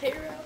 Hey, Ralph.